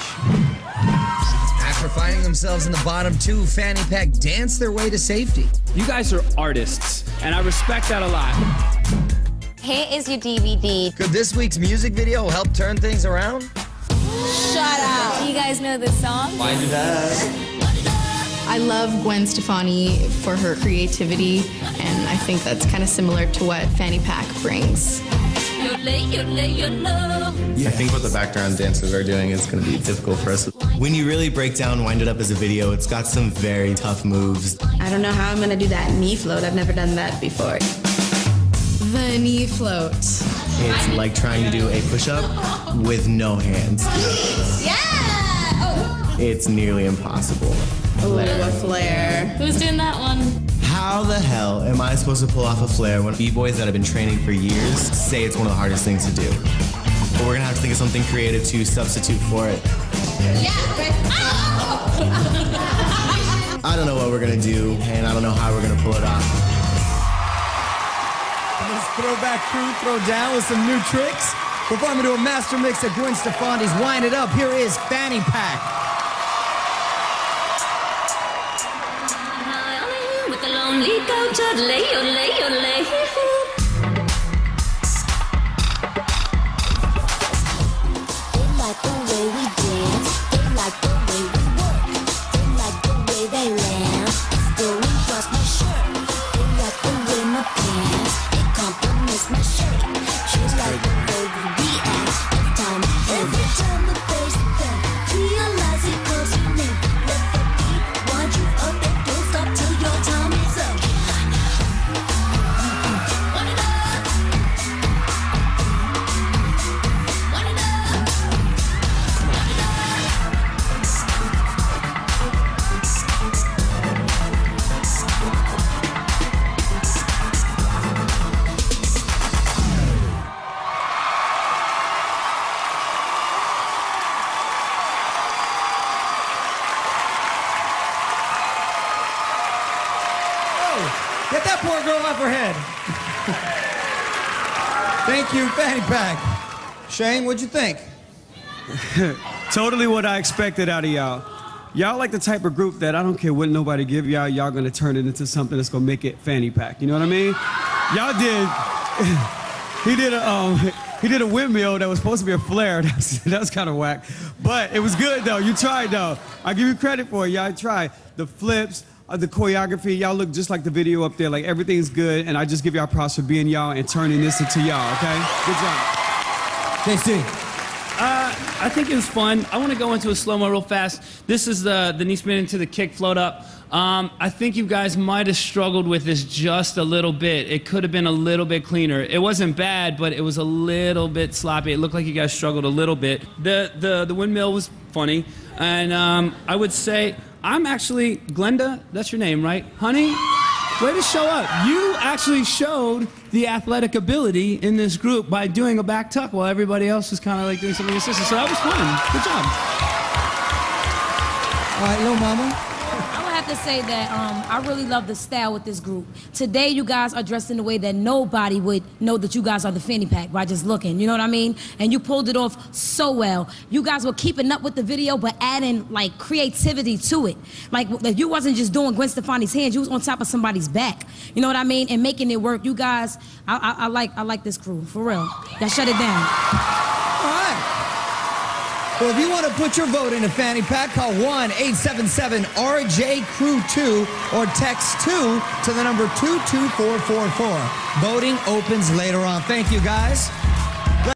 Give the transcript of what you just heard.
challenge. After finding themselves in the bottom two, Fanny Pak danced their way to safety. You guys are artists, and I respect that a lot. Here is your DVD. Could this week's music video help turn things around? Shut up. You guys know this song? I love Gwen Stefani for her creativity, and I think that's kind of similar to what Fanny Pak brings. I think what the background dancers are doing is going to be difficult for us. When you really break down Wind It Up as a video, it's got some very tough moves. I don't know how I'm gonna do that knee float. I've never done that before. The knee float. It's like trying to do a push up with no hands. Yeah! Oh. It's nearly impossible. A little of flair. Who's doing that one? How the hell am I supposed to pull off a flare when b-boys that have been training for years say it's one of the hardest things to do? But we're gonna have to think of something creative to substitute for it. Yeah! I don't know what we're gonna do, and I don't know how we're gonna pull it off. This throwback crew throw down with some new tricks. Performing to do a master mix of Gwen Stefani's Wind It Up, here is Fanny Pak. Lonely couch, lay, lay, lay. Get that poor girl off her head. Thank you, Fanny Pak. Shane, what'd you think? Totally what I expected out of y'all. Y'all like the type of group that I don't care what nobody give y'all, y'all gonna turn it into something that's gonna make it fanny pack. You know what I mean? Y'all did. he did a um, he did a windmill that was supposed to be a flare. That was, kind of whack, but it was good though. You tried though. I give you credit for it. Y'all tried the flips. Uh, the choreography, y'all look just like the video up there. Like everything's good, and I just give y'all props for being y'all and turning this into y'all. Okay, good job. JC. Uh, I think it was fun. I want to go into a slow mo real fast. This is the the knee spin into the kick float up. Um, I think you guys might have struggled with this just a little bit. It could have been a little bit cleaner. It wasn't bad, but it was a little bit sloppy. It looked like you guys struggled a little bit. The the the windmill was funny, and um, I would say I'm actually Glenda. That's your name, right, honey? Way to show up. You actually showed the athletic ability in this group by doing a back tuck while everybody else was kind of like doing something assisted. So that was fun. Good job. All right, Lil Mama. I would have to say that um, I really love the style with this group. Today, you guys are dressed in a way that nobody would know that you guys are the fanny pack by just looking. You know what I mean? And you pulled it off so well. You guys were keeping up with the video, but adding like creativity to it. Like like, you wasn't just doing Gwen Stefani's hands; you was on top of somebody's back. You know what I mean? And making it work. You guys, I, I, I like I like this crew for real. Y'all shut it down. All right. Well, if you want to put your vote in a fanny pack, call 1 877 RJ Crew 2 or text 2 to the number 22444. Voting opens later on. Thank you, guys.